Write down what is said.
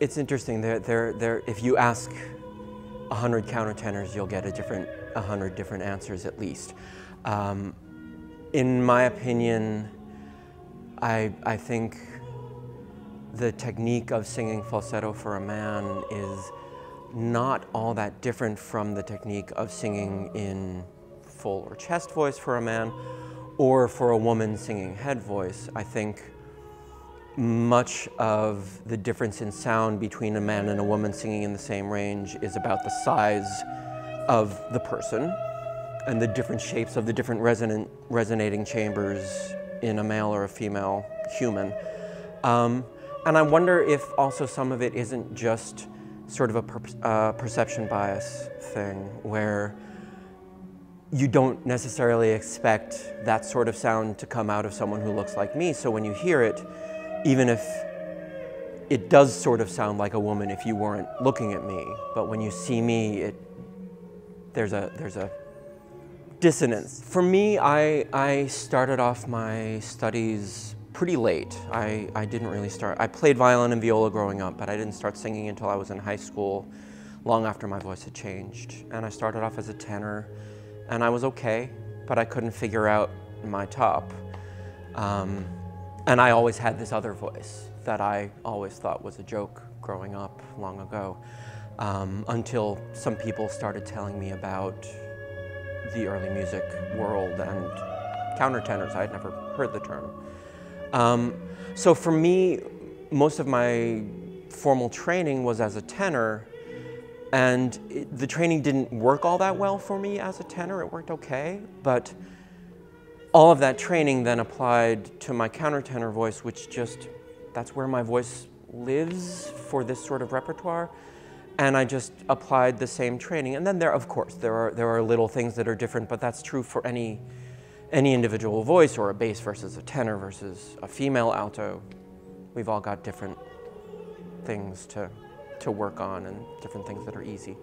it's interesting. If you ask a hundred countertenors, you'll get a different, a hundred different answers at least. Um, in my opinion, I, I think the technique of singing falsetto for a man is not all that different from the technique of singing in full or chest voice for a man or for a woman singing head voice. I think much of the difference in sound between a man and a woman singing in the same range is about the size of the person and the different shapes of the different resonant, resonating chambers in a male or a female human. Um, and I wonder if also some of it isn't just sort of a per, uh, perception bias thing where you don't necessarily expect that sort of sound to come out of someone who looks like me. So when you hear it, even if it does sort of sound like a woman if you weren't looking at me, but when you see me, it there's a there's a dissonance. For me, I I started off my studies pretty late. I, I didn't really start. I played violin and viola growing up, but I didn't start singing until I was in high school, long after my voice had changed. And I started off as a tenor, and I was okay, but I couldn't figure out my top. Um, and I always had this other voice that I always thought was a joke growing up long ago, um, until some people started telling me about the early music world and countertenors. I had never heard the term. Um, so for me, most of my formal training was as a tenor, and it, the training didn't work all that well for me as a tenor. It worked okay, but all of that training then applied to my countertenor voice, which just, that's where my voice lives for this sort of repertoire. And I just applied the same training. And then there, of course, there are, there are little things that are different, but that's true for any any individual voice or a bass versus a tenor versus a female alto. We've all got different things to, to work on and different things that are easy.